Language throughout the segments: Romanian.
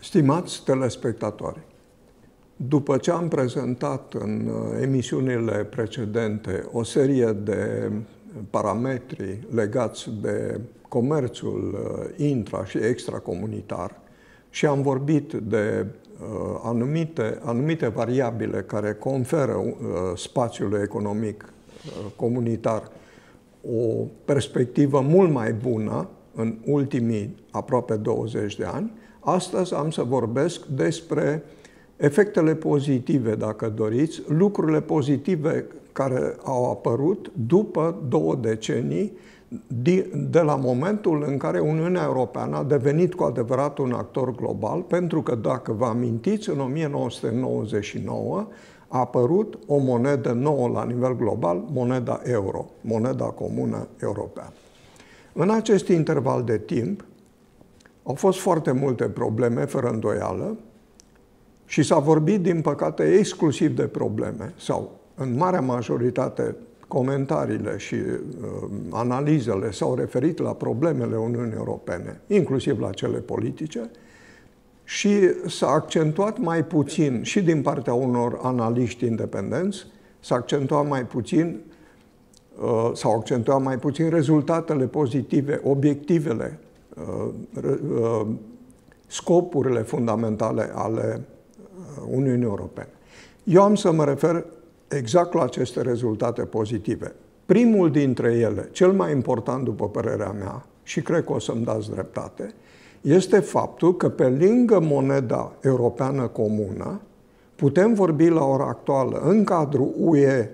Stimați telespectatori, după ce am prezentat în uh, emisiunile precedente o serie de parametri legați de comerțul uh, intra- și extracomunitar și am vorbit de uh, anumite, anumite variabile care conferă spațiului economic comunitar o perspectivă mult mai bună în ultimii aproape 20 de ani, Astăzi am să vorbesc despre efectele pozitive, dacă doriți, lucrurile pozitive care au apărut după două decenii de la momentul în care Uniunea Europeană a devenit cu adevărat un actor global, pentru că, dacă vă amintiți, în 1999 a apărut o monedă nouă la nivel global, moneda euro, moneda comună europeană. În acest interval de timp, au fost foarte multe probleme, fără îndoială, și s-a vorbit, din păcate, exclusiv de probleme, sau în marea majoritate comentariile și uh, analizele s-au referit la problemele Uniunii Europene, inclusiv la cele politice, și s-a accentuat mai puțin, și din partea unor analiști independenți, s-a accentuat mai puțin uh, s-au accentuat mai puțin rezultatele pozitive, obiectivele Uh, uh, scopurile fundamentale ale uh, Uniunii Europene. Eu am să mă refer exact la aceste rezultate pozitive. Primul dintre ele, cel mai important după părerea mea, și cred că o să-mi dați dreptate, este faptul că pe lângă moneda europeană comună, putem vorbi la ora actuală în cadrul UE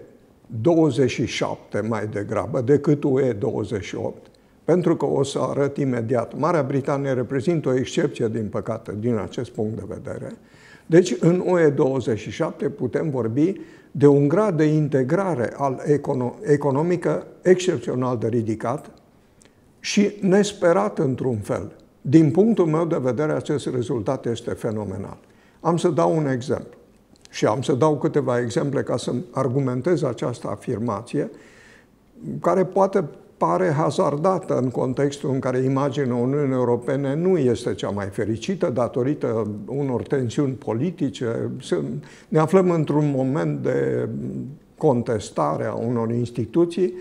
27 mai degrabă decât UE 28, pentru că o să arăt imediat, Marea Britanie reprezintă o excepție, din păcate, din acest punct de vedere. Deci, în UE27 putem vorbi de un grad de integrare al econo- economică excepțional de ridicat și nesperat într-un fel. Din punctul meu de vedere, acest rezultat este fenomenal. Am să dau un exemplu și am să dau câteva exemple ca să argumentez această afirmație, care poate pare hazardată în contextul în care imaginea Uniunii Europene nu este cea mai fericită datorită unor tensiuni politice. Ne aflăm într-un moment de contestare a unor instituții,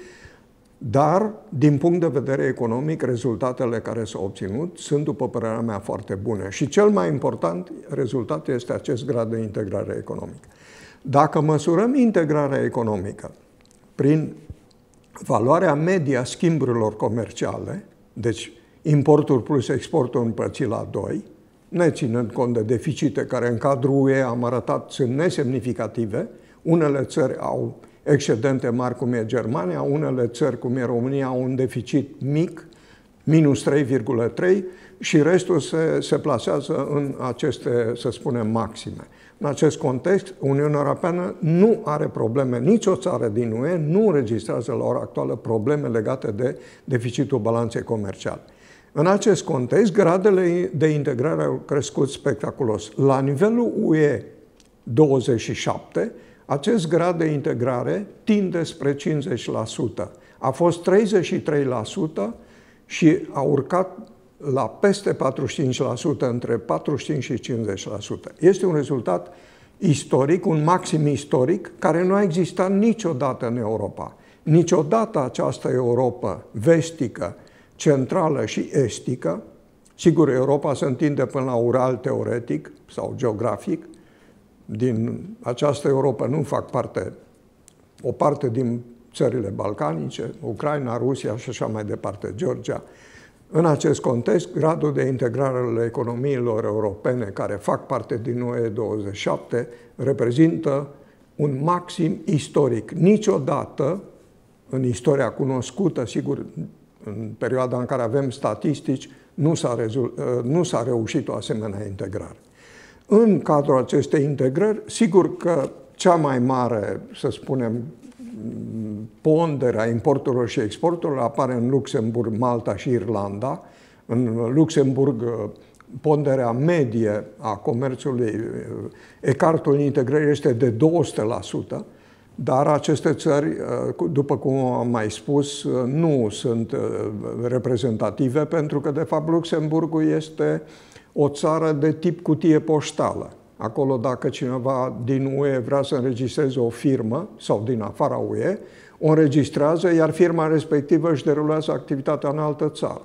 dar, din punct de vedere economic, rezultatele care s-au obținut sunt, după părerea mea, foarte bune. Și cel mai important rezultat este acest grad de integrare economică. Dacă măsurăm integrarea economică prin valoarea medie a schimburilor comerciale, deci importul plus exportul împărțit la 2, neținând cont de deficite care în cadrul UE am arătat sunt nesemnificative, unele țări au excedente mari, cum e Germania, unele țări, cum e România, au un deficit mic, minus 3,3, și restul se, se plasează în aceste, să spunem, maxime. În acest context, Uniunea Europeană nu are probleme, nicio țară din UE nu înregistrează la ora actuală probleme legate de deficitul balanței comerciale. În acest context, gradele de integrare au crescut spectaculos. La nivelul UE 27, acest grad de integrare tinde spre 50%. A fost 33% și a urcat la peste 45%, între 45 și 50%. Este un rezultat istoric, un maxim istoric, care nu a existat niciodată în Europa. Niciodată această Europa vestică, centrală și estică, sigur, Europa se întinde până la Ural teoretic sau geografic, din această Europa nu fac parte o parte din țările balcanice, Ucraina, Rusia și așa mai departe, Georgia, în acest context, gradul de integrare al economiilor europene care fac parte din UE 27 reprezintă un maxim istoric. Niciodată, în istoria cunoscută, sigur, în perioada în care avem statistici, nu s-a, nu s-a reușit o asemenea integrare. În cadrul acestei integrări, sigur că cea mai mare, să spunem, ponderea importurilor și exporturilor apare în Luxemburg, Malta și Irlanda. În Luxemburg ponderea medie a comerțului, ecartul integrării este de 200%, dar aceste țări, după cum am mai spus, nu sunt reprezentative pentru că, de fapt, Luxemburgul este o țară de tip cutie poștală. Acolo, dacă cineva din UE vrea să înregistreze o firmă sau din afara UE, o înregistrează, iar firma respectivă își derulează activitatea în altă țară.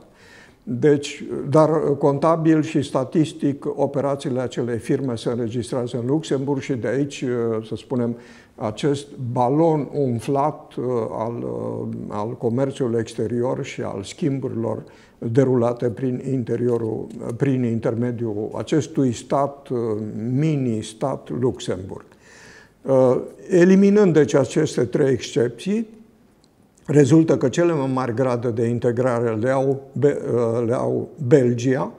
Deci, dar contabil și statistic, operațiile acelei firme se înregistrează în Luxemburg și de aici, să spunem, acest balon umflat uh, al, uh, al comerțului exterior și al schimburilor derulate prin, interiorul, prin intermediul acestui stat, uh, mini-stat Luxemburg. Eliminând deci aceste trei excepții, rezultă că cele mai mari grade de integrare le au, le au Belgia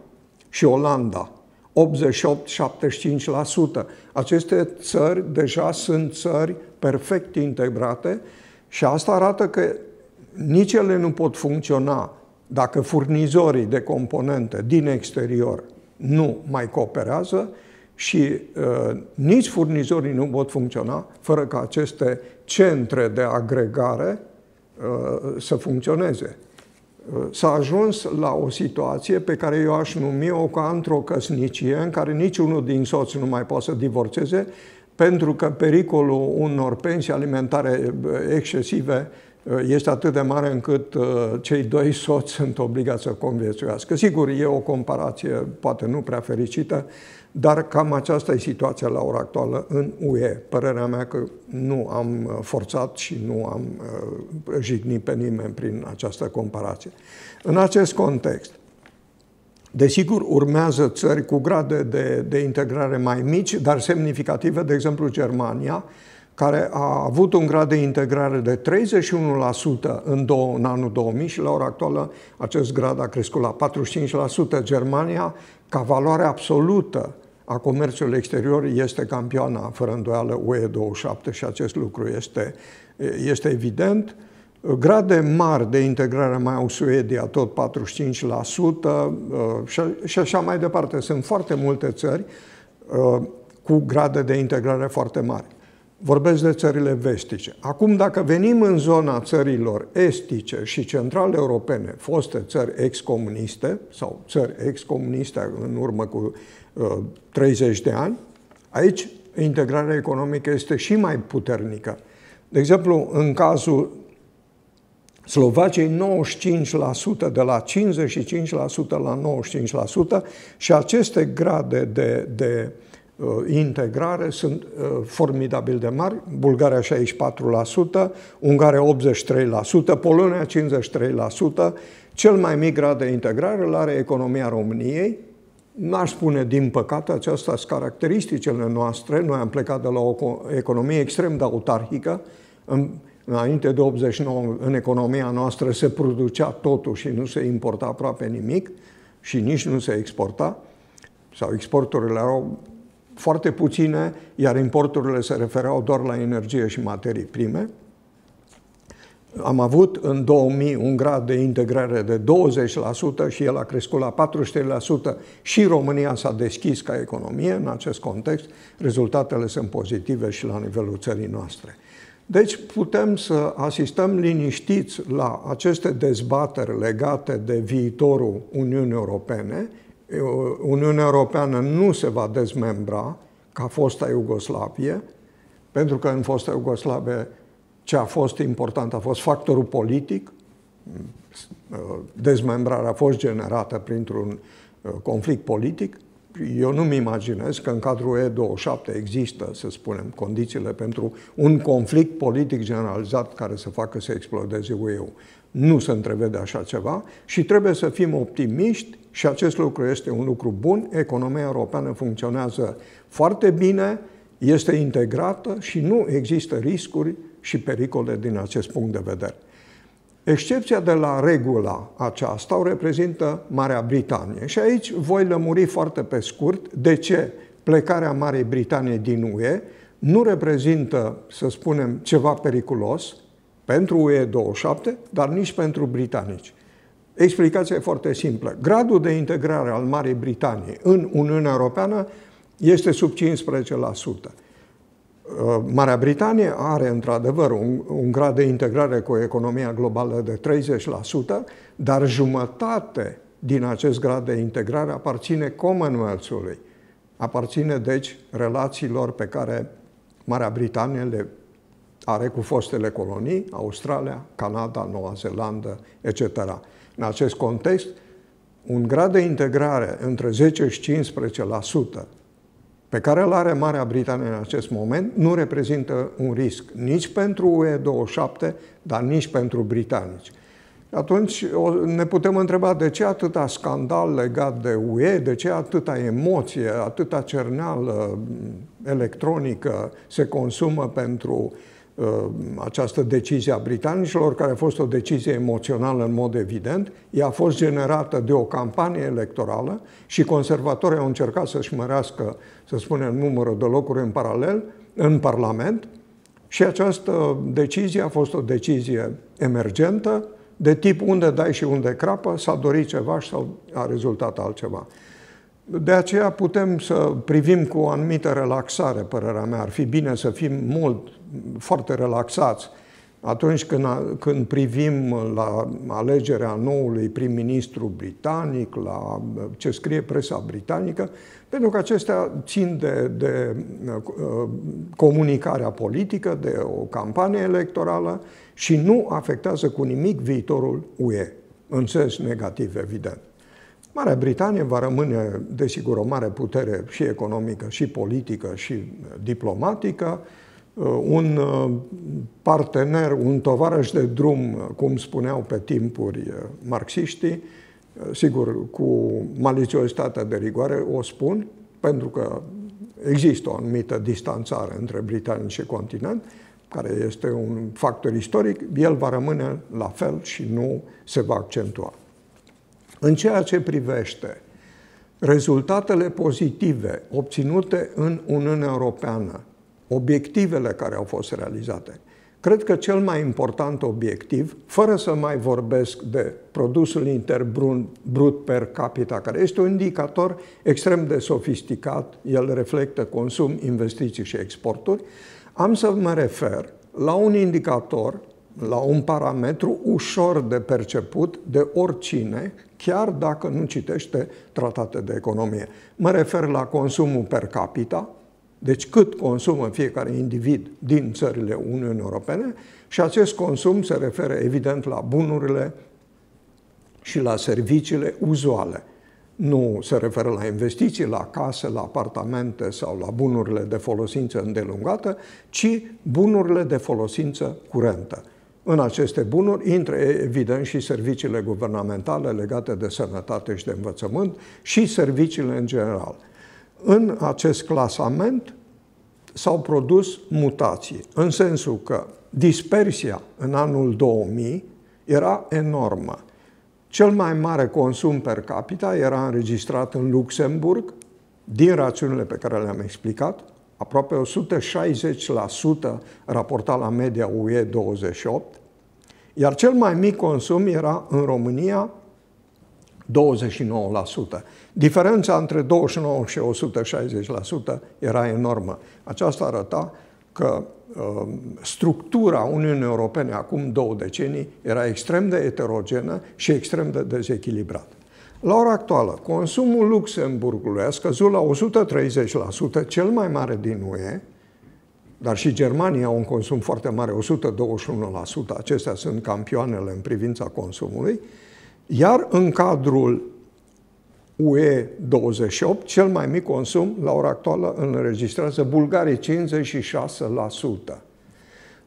și Olanda, 88-75%. Aceste țări deja sunt țări perfect integrate și asta arată că nici ele nu pot funcționa dacă furnizorii de componente din exterior nu mai cooperează și uh, nici furnizorii nu pot funcționa fără ca aceste centre de agregare uh, să funcționeze s-a ajuns la o situație pe care eu aș numi-o ca într-o căsnicie în care niciunul din soți nu mai poate să divorțeze pentru că pericolul unor pensii alimentare excesive uh, este atât de mare încât uh, cei doi soți sunt obligați să conviețuiască. Sigur, e o comparație poate nu prea fericită, dar cam aceasta e situația la ora actuală în UE. Părerea mea că nu am uh, forțat și nu am uh, jignit pe nimeni prin această comparație. În acest context, Desigur, urmează țări cu grade de, de integrare mai mici, dar semnificative, de exemplu Germania, care a avut un grad de integrare de 31% în, două, în anul 2000 și la ora actuală acest grad a crescut la 45%. Germania, ca valoare absolută a comerțului exterior este campioana, fără îndoială, UE27 și acest lucru este, este evident. Grade mari de integrare mai au Suedia, tot 45%, uh, și așa mai departe. Sunt foarte multe țări uh, cu grade de integrare foarte mari. Vorbesc de țările vestice. Acum, dacă venim în zona țărilor estice și centrale europene, foste țări excomuniste sau țări excomuniste în urmă cu 30 uh, de ani, aici integrarea economică este și mai puternică. De exemplu, în cazul Slovaciei 95% de la 55% la 95% și aceste grade de, de uh, integrare sunt uh, formidabil de mari. Bulgaria 64%, Ungaria 83%, Polonia 53%. Cel mai mic grad de integrare îl are economia României, N-aș spune, din păcate, acestea sunt caracteristicile noastre. Noi am plecat de la o economie extrem de autarhică. În, înainte de 89, în economia noastră se producea totul și nu se importa aproape nimic și nici nu se exporta. Sau exporturile erau foarte puține, iar importurile se refereau doar la energie și materii prime. Am avut în 2000 un grad de integrare de 20% și el a crescut la 43% și România s-a deschis ca economie în acest context. Rezultatele sunt pozitive și la nivelul țării noastre. Deci putem să asistăm liniștiți la aceste dezbateri legate de viitorul Uniunii Europene. Uniunea Europeană nu se va dezmembra ca fosta Iugoslavie, pentru că în fosta Iugoslavie ce a fost important a fost factorul politic, dezmembrarea a fost generată printr-un uh, conflict politic. Eu nu-mi imaginez că în cadrul E27 există, să spunem, condițiile pentru un conflict politic generalizat care să facă să explodeze UE-ul. Nu se întrevede așa ceva și trebuie să fim optimiști și acest lucru este un lucru bun. Economia europeană funcționează foarte bine, este integrată și nu există riscuri și pericole din acest punct de vedere. Excepția de la regula aceasta o reprezintă Marea Britanie. Și aici voi lămuri foarte pe scurt de ce plecarea Marii Britanie din UE nu reprezintă, să spunem, ceva periculos pentru UE27, dar nici pentru britanici. Explicația e foarte simplă. Gradul de integrare al Marii Britanii în Uniunea Europeană este sub 15%. Uh, Marea Britanie are într-adevăr un, un grad de integrare cu economia globală de 30%, dar jumătate din acest grad de integrare aparține Commonwealth-ului. Aparține, deci, relațiilor pe care Marea Britanie le are cu fostele colonii, Australia, Canada, Noua Zeelandă, etc. În acest context, un grad de integrare între 10 și 15% pe care îl are Marea Britanie în acest moment nu reprezintă un risc nici pentru UE27, dar nici pentru britanici. Atunci ne putem întreba de ce atâta scandal legat de UE, de ce atâta emoție, atâta cerneală electronică se consumă pentru uh, această decizie a britanicilor, care a fost o decizie emoțională în mod evident. Ea a fost generată de o campanie electorală și conservatorii au încercat să-și mărească, să spunem, numărul de locuri în paralel în Parlament și această decizie a fost o decizie emergentă, de tip unde dai și unde crapă, s-a dorit ceva și a rezultat altceva. De aceea putem să privim cu o anumită relaxare, părerea mea. Ar fi bine să fim mult, foarte relaxați atunci când, când privim la alegerea noului prim-ministru britanic, la ce scrie presa britanică, pentru că acestea țin de, de uh, comunicarea politică, de o campanie electorală și nu afectează cu nimic viitorul UE, în sens negativ, evident. Marea Britanie va rămâne, desigur, o mare putere și economică, și politică, și diplomatică, uh, un uh, partener, un tovarăș de drum, cum spuneau pe timpuri marxiștii, sigur, cu maliciozitate de rigoare, o spun, pentru că există o anumită distanțare între britanici și continent, care este un factor istoric, el va rămâne la fel și nu se va accentua. În ceea ce privește rezultatele pozitive obținute în Uniunea Europeană, obiectivele care au fost realizate, Cred că cel mai important obiectiv, fără să mai vorbesc de produsul intern brut per capita, care este un indicator extrem de sofisticat, el reflectă consum, investiții și exporturi, am să mă refer la un indicator, la un parametru ușor de perceput de oricine, chiar dacă nu citește tratate de economie. Mă refer la consumul per capita, deci cât consumă fiecare individ din țările Uniunii Europene și acest consum se referă evident la bunurile și la serviciile uzuale. Nu se referă la investiții, la case, la apartamente sau la bunurile de folosință îndelungată, ci bunurile de folosință curentă. În aceste bunuri intră evident și serviciile guvernamentale legate de sănătate și de învățământ și serviciile în general. În acest clasament s-au produs mutații, în sensul că dispersia în anul 2000 era enormă. Cel mai mare consum per capita era înregistrat în Luxemburg, din rațiunile pe care le-am explicat, aproape 160% raportat la media UE 28, iar cel mai mic consum era în România 29%. Diferența între 29 și 160% era enormă. Aceasta arăta că uh, structura Uniunii Europene acum două decenii era extrem de heterogenă și extrem de dezechilibrată. La ora actuală, consumul Luxemburgului a scăzut la 130%, cel mai mare din UE, dar și Germania au un consum foarte mare, 121%. Acestea sunt campioanele în privința consumului. Iar în cadrul UE 28, cel mai mic consum la ora actuală îl înregistrează Bulgaria 56%.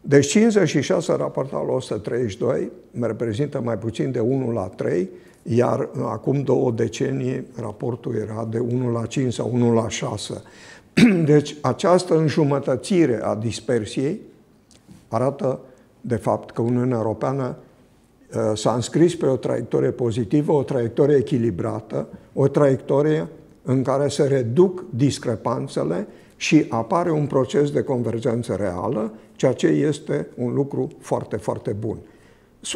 Deci 56 raportat la 132 reprezintă mai puțin de 1 la 3, iar acum două decenii raportul era de 1 la 5 sau 1 la 6. Deci această înjumătățire a dispersiei arată de fapt că Uniunea Europeană Uh, s-a înscris pe o traiectorie pozitivă, o traiectorie echilibrată, o traiectorie în care se reduc discrepanțele și apare un proces de convergență reală, ceea ce este un lucru foarte, foarte bun.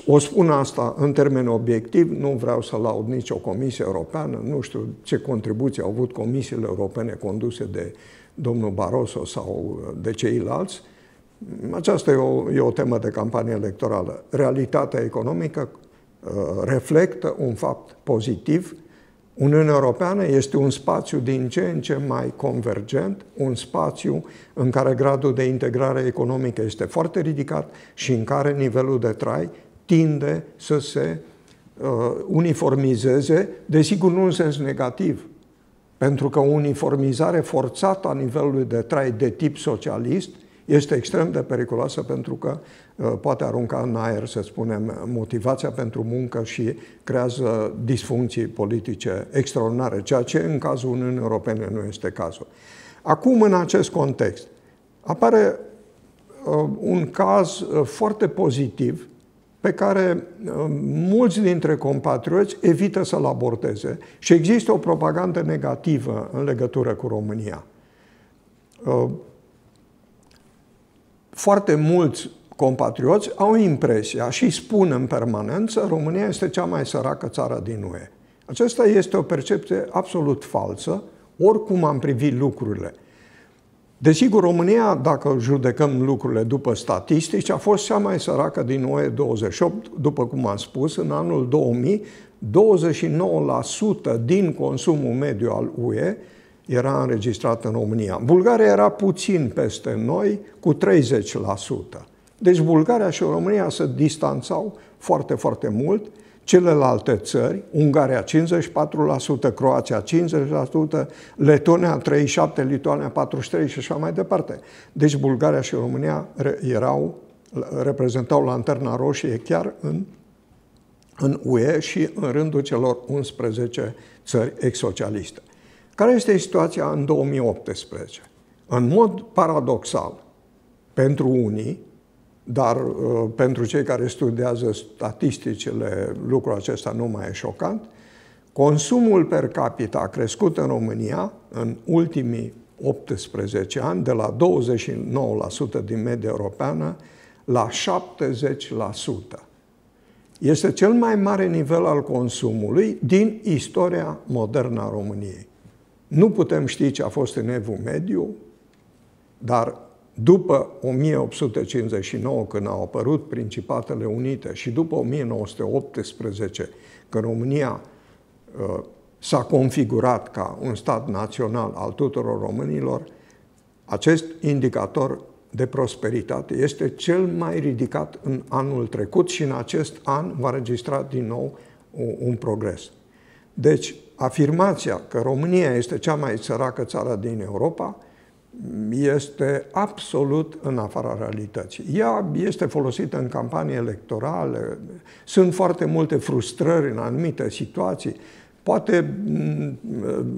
O spun asta în termen obiectiv, nu vreau să laud nicio comisie europeană, nu știu ce contribuții au avut comisiile europene conduse de domnul Barroso sau de ceilalți. Aceasta e o, e o temă de campanie electorală. Realitatea economică uh, reflectă un fapt pozitiv. Uniunea Europeană este un spațiu din ce în ce mai convergent, un spațiu în care gradul de integrare economică este foarte ridicat și în care nivelul de trai tinde să se uh, uniformizeze, desigur nu în sens negativ, pentru că o uniformizare forțată a nivelului de trai de tip socialist este extrem de periculoasă pentru că uh, poate arunca în aer, să spunem, motivația pentru muncă și creează disfuncții politice extraordinare, ceea ce în cazul Uniunii Europene nu este cazul. Acum, în acest context, apare uh, un caz uh, foarte pozitiv pe care uh, mulți dintre compatrioți evită să-l abordeze și există o propagandă negativă în legătură cu România. Uh, foarte mulți compatrioți au impresia și spun în permanență România este cea mai săracă țară din UE. Aceasta este o percepție absolut falsă, oricum am privit lucrurile. Desigur, România, dacă judecăm lucrurile după statistici, a fost cea mai săracă din UE 28, după cum am spus, în anul 2000, 29% din consumul mediu al UE era înregistrat în România. Bulgaria era puțin peste noi, cu 30%. Deci Bulgaria și România se distanțau foarte, foarte mult celelalte țări, Ungaria 54%, Croația 50%, Letonia 37%, Lituania 43% și așa mai departe. Deci Bulgaria și România erau, reprezentau lanterna roșie chiar în, în UE și în rândul celor 11 țări ex-socialiste. Care este situația în 2018? În mod paradoxal, pentru unii, dar uh, pentru cei care studiază statisticile, lucrul acesta nu mai e șocant. Consumul per capita a crescut în România în ultimii 18 ani, de la 29% din media europeană la 70%. Este cel mai mare nivel al consumului din istoria modernă a României. Nu putem ști ce a fost în evul mediu, dar după 1859, când au apărut Principatele Unite, și după 1918, când România uh, s-a configurat ca un stat național al tuturor românilor, acest indicator de prosperitate este cel mai ridicat în anul trecut și în acest an va registra din nou un progres. Deci, afirmația că România este cea mai săracă țară din Europa este absolut în afara realității. Ea este folosită în campanii electorale, sunt foarte multe frustrări în anumite situații. Poate mm,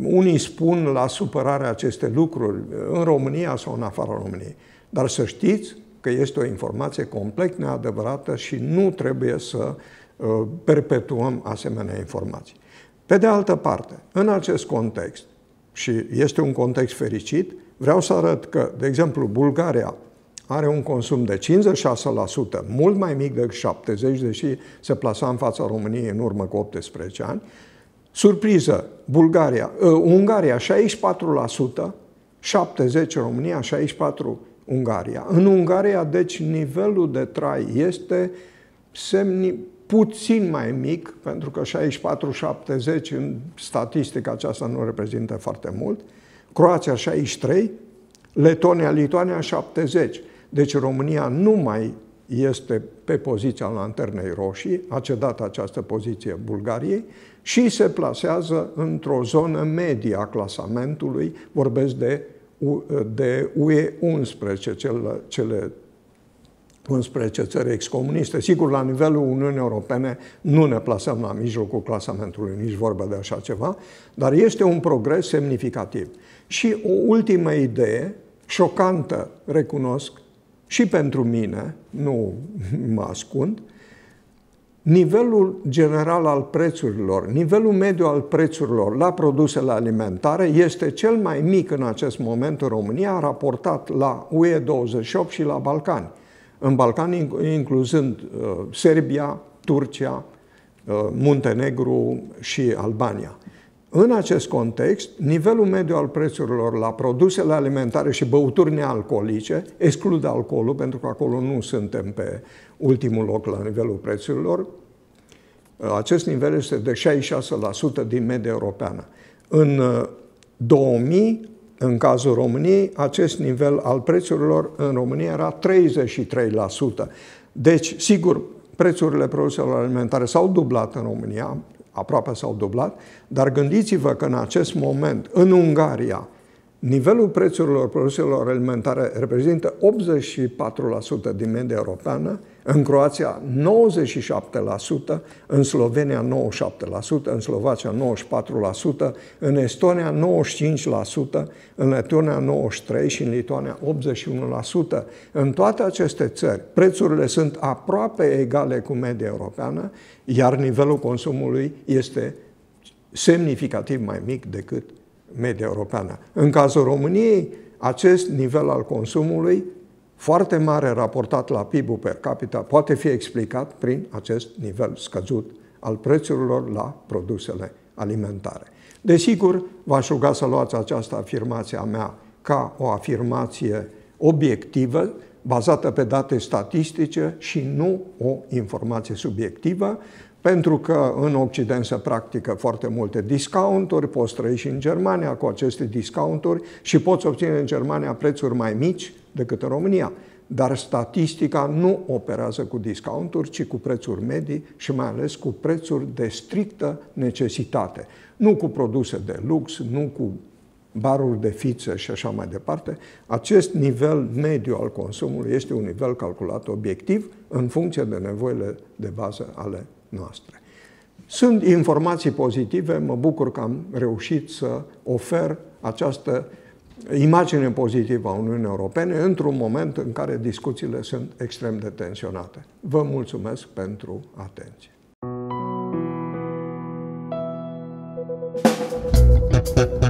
unii spun la supărare aceste lucruri în România sau în afara României. Dar să știți că este o informație complet neadevărată și nu trebuie să uh, perpetuăm asemenea informații. Pe de altă parte, în acest context, și este un context fericit, Vreau să arăt că, de exemplu, Bulgaria are un consum de 56%, mult mai mic decât 70%, deși se plasa în fața României în urmă cu 18 ani. Surpriză, Bulgaria, uh, Ungaria 64%, 70 România, 64 Ungaria. În Ungaria, deci, nivelul de trai este semni, puțin mai mic, pentru că 64-70 în statistică aceasta nu reprezintă foarte mult, Croația 63, Letonia, Lituania 70. Deci România nu mai este pe poziția lanternei roșii, a cedat această poziție Bulgariei și se plasează într-o zonă medie a clasamentului, vorbesc de, de UE 11, cele, cele 11 țări excomuniste. Sigur, la nivelul Uniunii Europene nu ne plasăm la mijlocul clasamentului, nici vorba de așa ceva, dar este un progres semnificativ. Și o ultimă idee, șocantă, recunosc, și pentru mine, nu mă ascund, nivelul general al prețurilor, nivelul mediu al prețurilor la produsele alimentare este cel mai mic în acest moment în România, raportat la UE28 și la Balcani. În Balcani, incluzând uh, Serbia, Turcia, uh, Muntenegru și Albania. În acest context, nivelul mediu al prețurilor la produsele alimentare și băuturi nealcoolice exclude alcoolul, pentru că acolo nu suntem pe ultimul loc la nivelul prețurilor. Acest nivel este de 66% din media europeană. În 2000, în cazul României, acest nivel al prețurilor în România era 33%. Deci, sigur, prețurile produselor alimentare s-au dublat în România, aproape s-au dublat, dar gândiți-vă că în acest moment, în Ungaria, nivelul prețurilor produselor alimentare reprezintă 84% din media europeană, în Croația 97%, în Slovenia 97%, în Slovacia 94%, în Estonia 95%, în Letonia 93% și în Lituania 81%. În toate aceste țări, prețurile sunt aproape egale cu media europeană, iar nivelul consumului este semnificativ mai mic decât media europeană. În cazul României, acest nivel al consumului foarte mare raportat la PIB-ul per capita poate fi explicat prin acest nivel scăzut al prețurilor la produsele alimentare. Desigur, v-aș ruga să luați această afirmație a mea ca o afirmație obiectivă, bazată pe date statistice și nu o informație subiectivă, pentru că în Occident se practică foarte multe discounturi, poți trăi și în Germania cu aceste discounturi și poți obține în Germania prețuri mai mici decât în România. Dar statistica nu operează cu discounturi, ci cu prețuri medii și mai ales cu prețuri de strictă necesitate. Nu cu produse de lux, nu cu baruri de fițe și așa mai departe, acest nivel mediu al consumului este un nivel calculat obiectiv în funcție de nevoile de bază ale noastre. Sunt informații pozitive, mă bucur că am reușit să ofer această imagine pozitivă a Uniunii Europene într-un moment în care discuțiile sunt extrem de tensionate. Vă mulțumesc pentru atenție. Thank you.